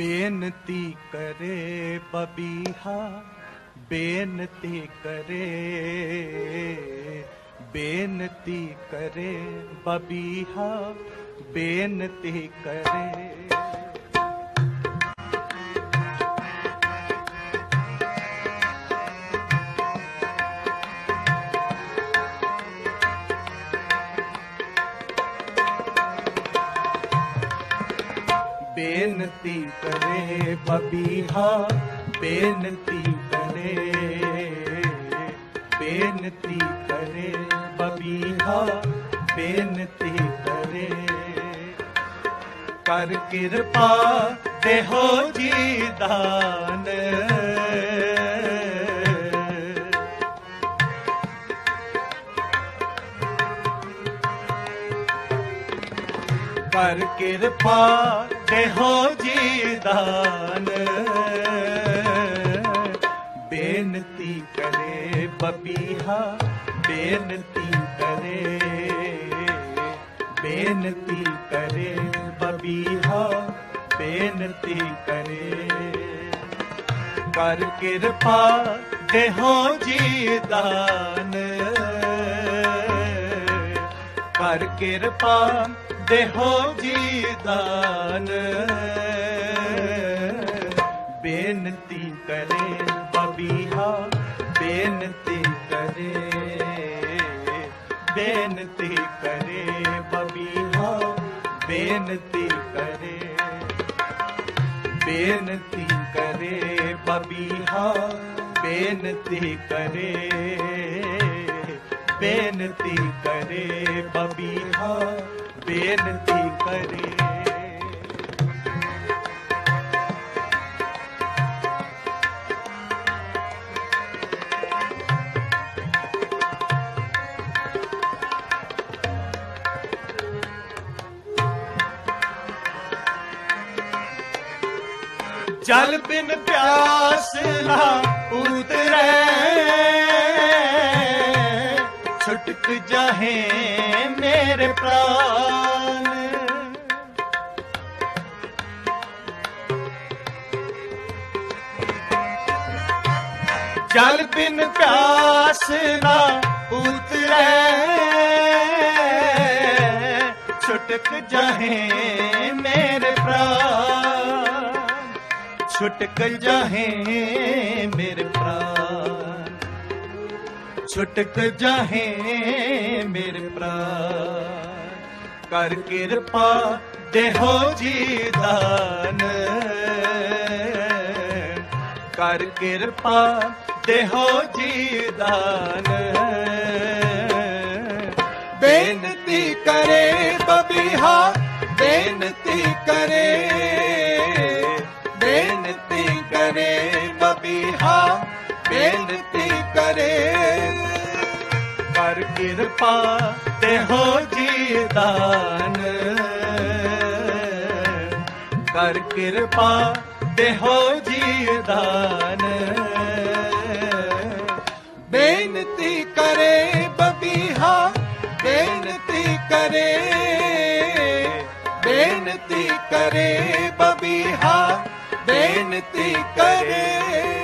ਬੇਨਤੀ ਕਰੇ ਬਬੀਹਾ ਬੇਨਤੀ ਕਰੇ ਬੇਨਤੀ ਕਰੇ ਬਬੀਹਾ ਬੇਨਤੀ ਕਰੇ। ਬਬੀਹਾ ਬੇਨਤੀ ਕਰੇ ਬੇਨਤੀ ਕਰੇ ਬਬੀਹਾ ਬੇਨਤੀ ਕਰੇ। ਕਰ ਕਿਰਪਾ ਦੇਹੋ ਜੀ ਦਾਨ। ਕਰ ਕਿਰਪਾ ਦੇਹੋ ਜੀ ਦਾਨ। ਬੇਨਤੀ ਕਰੇ ਬਬੀਹਾ, ਬੇਨਤੀ ਕਰੇ ਬੇਨਤੀ ਕਰੇ ਬਬੀਹਾ, ਬੇਨਤੀ ਕਰੇ। ਕਰ ਕਿਰਪਾ ਦੇਹੋ ਜੀ ਦਾਨ। ਕਰ ਕਿਰਪਾ ਦੇਹੋ ਜੀ ਦਾਨ। ਬੇਨਤੀ ਕਰੇ ਬਬੀਹਾ ਬੇਨਤੀ ਕਰੇ। ਬੇਨਤੀ ਕਰੇ ਬਬੀਹਾ ਬੇਨਤੀ ਕਰੇ। ਬੇਨਤੀ ਕਰੇ ਬਬੀਹਾ ਬੇਨਤੀ ਕਰੇ। ਬੇਨਤੀ ਕਰੇ ਬਬੀਹਾ ਬੇਨਤੀ ਕਰੇ ਜਲ ਬਿਨ ਪਿਆਸ ਨਾ ਉਤਰੈ ਛੁਟਕ ਜਾਹੇ ਮੇਰੇ ਪ੍ਰਾਨ। ਜਲ ਬਿਨ ਪਿਆਸ ਨਾ ਉਤਰੈ। ਛੁਟਕ ਜਾਹੇ ਮੇਰੇ ਪ੍ਰਾਨ। ਛੁਟਕ ਜਾਹੇ ਮੇਰੇ ਪ੍ਰਾਨ। ਛੁਟਕ ਜਾਹੇ ਮੇਰੇ ਪ੍ਰਾਨ ਕਰ ਕਿਰਪਾ ਦੇਹੋ ਜੀ ਦਾਨ। ਕਰ ਕਿਰਪਾ ਦੇਹੋ ਜੀ ਦਾਨ। ਬੇਨਤੀ ਕਰੇ ਬਬੀਹਾ, ਬੇਨਤੀ ਕਰੇ। ਬੇਨਤੀ ਕਰੇ ਬਬੀਹਾ, ਬੇਨਤੀ ਕਰੇ ਕਰ ਕਿਰਪਾ ਦੇਹੋ ਜੀ ਦਾਨ। ਕਰ ਕਿਰਪਾ ਦੇਹੋ ਜੀ ਦਾਨ। ਬੇਨਤੀ ਕਰੇ ਬਬੀਹਾ, ਬੇਨਤੀ ਕਰੇ। ਬੇਨਤੀ ਕਰੇ ਬਬੀਹਾ, ਬੇਨਤੀ ਕਰੇ।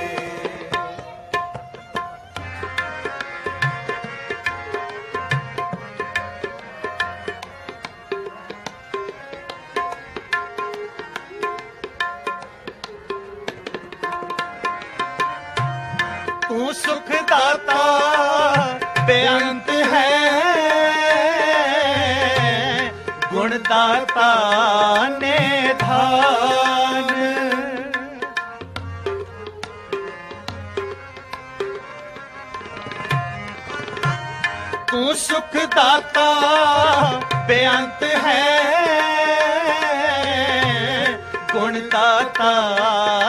ਦਾਤਾ ਬੇਅੰਤ ਹੈ ਗੁਣ ਦਾਤਾ ਨੇ ਧਾਨ ਤੂੰ ਸੁਖ ਦਾਤਾ ਬੇਅੰਤ ਹੈ ਗੁਣ ਦਾਤਾ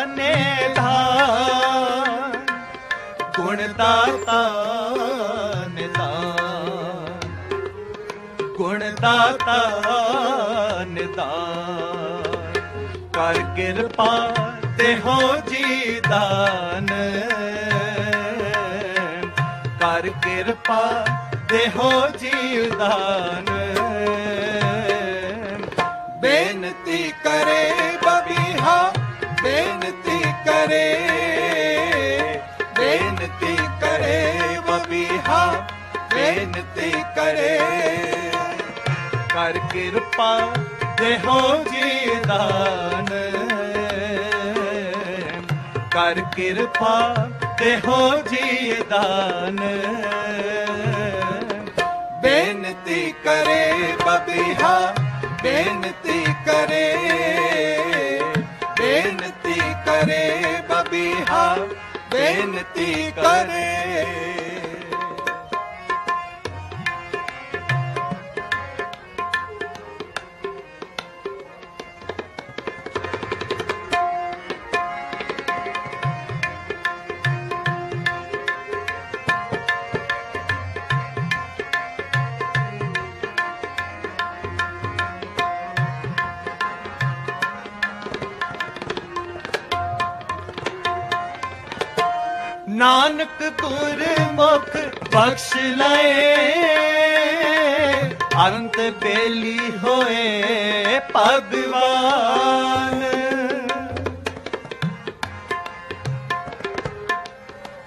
ਨੇ ਗੁਣ ਦਾਤਾ ਨਿਦਾਨ। ਗੁਣ ਦਾਤਾ ਨਿਦਾਨ। ਕਰ ਕਿਰਪਾ ਤੇ ਹੋ ਜੀ ਦਾਨ। ਕਰ ਕਿਰਪਾ ਤੇ ਹੋ ਜੀ ਦਾਨ। ਬੇਨਤੀ ਕਰੇ ਬਬੀਹਾ, ਬੇਨਤੀ ਕਰੇ ਕਰੇ ਬਬੀਹਾ ਬੇਨਤੀ ਕਰੇ। ਕਰ ਕਿਰਪਾ ਦੇਹੋ ਜੀ ਦਾਨ। ਕਰ ਕਿਰਪਾ ਦੇਹੋ ਜੀ ਦਾਨ। ਬੇਨਤੀ ਕਰੇ ਬਬੀਹਾ ਬੇਨਤੀ ਕਰੇ। ਬੇਨਤੀ ਕਰੇ ਬਬੀਹਾ ਬੇਨਤੀ ਕਰੇ। ਬਖਸ਼ ਲਏ ਅੰਤ ਬੇਲੀ ਹੋਏ ਭਗਵਾਨ।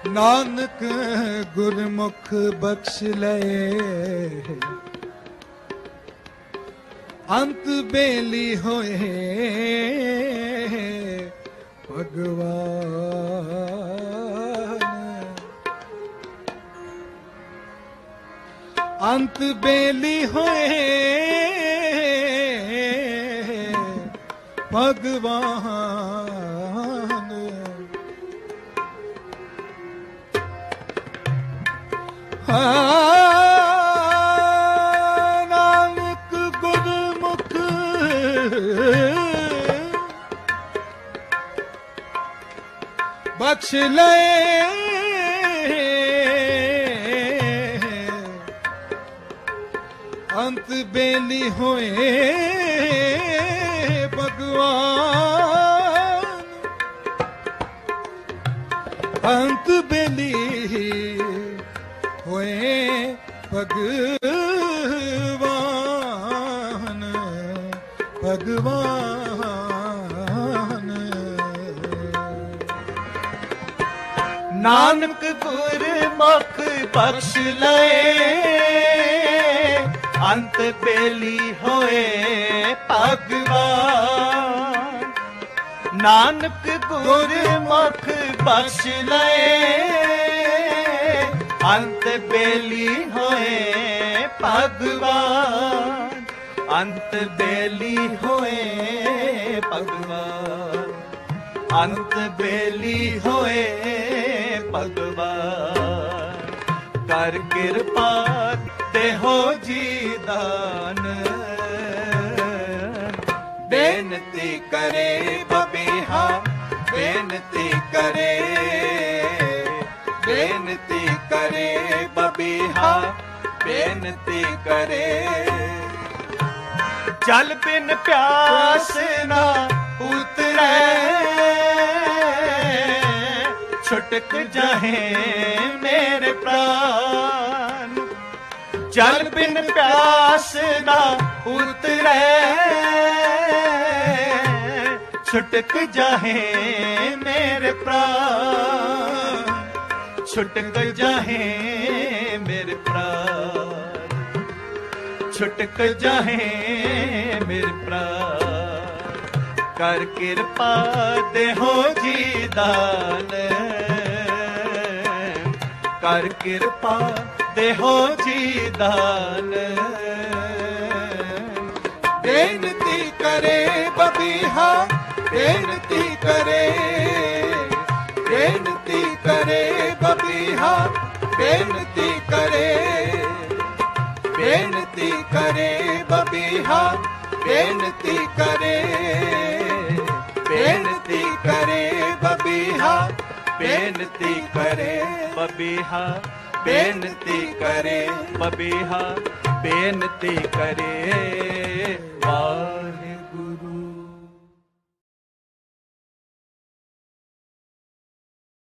ਨਾਨਕ ਗੁਰਮੁਖ ਬਖਸ਼ ਲਏ ਅੰਤ ਬੇਲੀ ਹੋਏ ਭਗਵਾਨ। ਅੰਤ ਬੇਲੀ ਹੋਏ। ਭਗਵਾਨ। ਨਾਨਕ ਗੁਰਮੁਖ। ਬਖਸ਼ ਲੈ। ਅੰਤ ਬੇਲੀ ਹੋਏ ਭਗਵਾਨ। ਅੰਤ ਬੇਲੀ ਹੋਏ ਭਗਵਾਨ। ਭਗਵਾਨ। ਨਾਨਕਪੁਰ ਮੱਖ ਬਖਸ਼ ਲਏ। ਅੰਤ ਬੇਲੀ ਹੋਏ ਭਗਵਾਨ। ਨਾਨਕ ਗੁਰਮੁਖ ਬਖਸ਼ ਲਏ। ਅੰਤ ਬੇਲੀ ਹੋਏ ਭਗਵਾਨ। ਅੰਤ ਬੇਲੀ ਹੋਏ ਭਗਵਾਨ। ਅੰਤ ਬੇਲੀ ਹੋਏ ਭਗਵਾਨ। ਕਰ ਕਿਰਪਾ ਦੇਹੋ ਜੀ ਦਾਨ। ਬੇਨਤੀ ਕਰੇ ਬਬੀਹਾ ਬੇਨਤੀ ਕਰੇ। ਬੇਨਤੀ ਕਰੇ ਬਬੀਹਾ ਬੇਨਤੀ ਕਰੇ। ਜਲ ਬਿਨ ਪਿਆਸ ਨਾ ਉਤਰੇ, ਛੁਟਕ ਜਾਹੇ ਜਲ ਬਿਨ ਪਿਆਸ ਨਾ ਉਤਰੈ ਛੁਟਕ ਜਾਹੇ ਮੇਰੇ ਪ੍ਰਾਨ ਛੁਟਕ ਜਾਹੇ ਮੇਰੇ ਪ੍ਰਾਨ ਛੁਟਕ ਜਾਹੇ ਮੇਰੇ ਪ੍ਰਾਨ ਕਰ ਕਿਰਪਾ ਦੇ ਹੋ ਜੀ ਦਾਨ। ਕਰ ਕਿਰਪਾ ਦੇਹੋ ਜੀ ਦਾਨ। ਬੇਨਤੀ ਕਰੇ ਬਬੀਹਾ, ਬੇਨਤੀ ਕਰੇ। ਬੇਨਤੀ ਕਰੇ ਬਬੀਹਾ, ਬੇਨਤੀ ਕਰੇ। ਬੇਨਤੀ ਕਰੇ ਬਬੀਹਾ, ਬੇਨਤੀ ਕਰੇ। ਬੇਨਤੀ ਕਰੇ ਬਬੀਹਾ, ਬੇਨਤੀ ਕਰੇ ਬਬੀਹਾ। ਬੇਨਤੀ ਕਰੇ। ਬਬੀਹਾ ਬੇਨਤੀ ਕਰੇ। ਵਾ